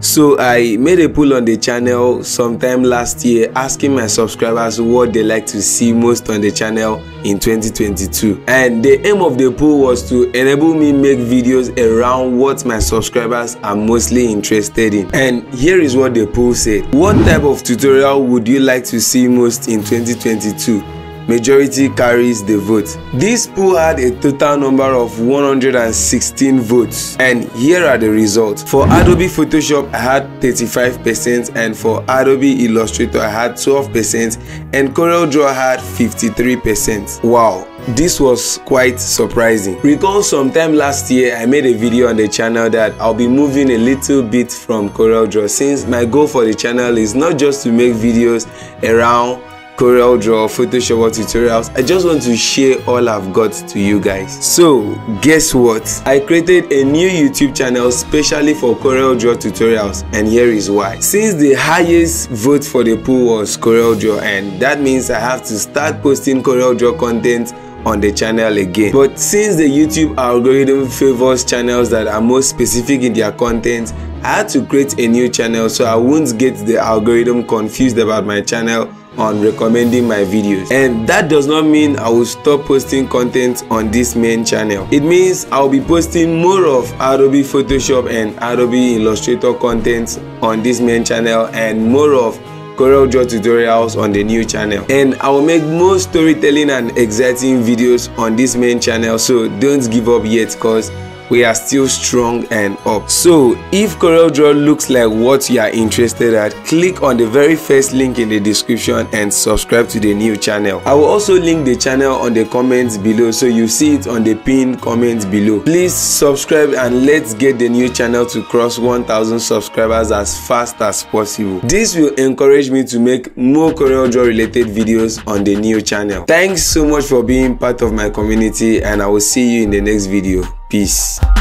So I made a poll on the channel sometime last year asking my subscribers what they like to see most on the channel in 2022 and the aim of the poll was to enable me make videos around what my subscribers are mostly interested in. And here is what the poll said. What type of tutorial would you like to see most in 2022 majority carries the vote. This poll had a total number of 116 votes and here are the results. For Adobe Photoshop I had 35% and for Adobe Illustrator I had 12% and CorelDRAW had 53%. Wow, this was quite surprising. Recall sometime last year I made a video on the channel that I'll be moving a little bit from CorelDRAW since my goal for the channel is not just to make videos around CorelDRAW, Photoshop or tutorials. I just want to share all I've got to you guys. So guess what? I created a new YouTube channel specially for Corel Draw tutorials and here is why. Since the highest vote for the poll was Corel Draw and that means I have to start posting Corel Draw content on the channel again. But since the YouTube algorithm favors channels that are more specific in their content, I had to create a new channel so I won't get the algorithm confused about my channel on recommending my videos. And that does not mean i will stop posting content on this main channel. It means i'll be posting more of adobe photoshop and adobe illustrator content on this main channel and more of CorelDRAW tutorials on the new channel. And I will make more storytelling and exciting videos on this main channel so don't give up yet cause we are still strong and up. So if CorelDRAW looks like what you are interested at, click on the very first link in the description and subscribe to the new channel. I will also link the channel on the comments below so you see it on the pinned comments below. Please subscribe and let's get the new channel to cross 1000 subscribers as fast as possible. This will encourage me to make more CorelDRAW related videos on the new channel. Thanks so much for being part of my community and I will see you in the next video. Peace.